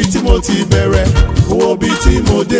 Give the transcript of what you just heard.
ibi tí mo ti bẹ̀rẹ̀ wo ibi tí mo dé.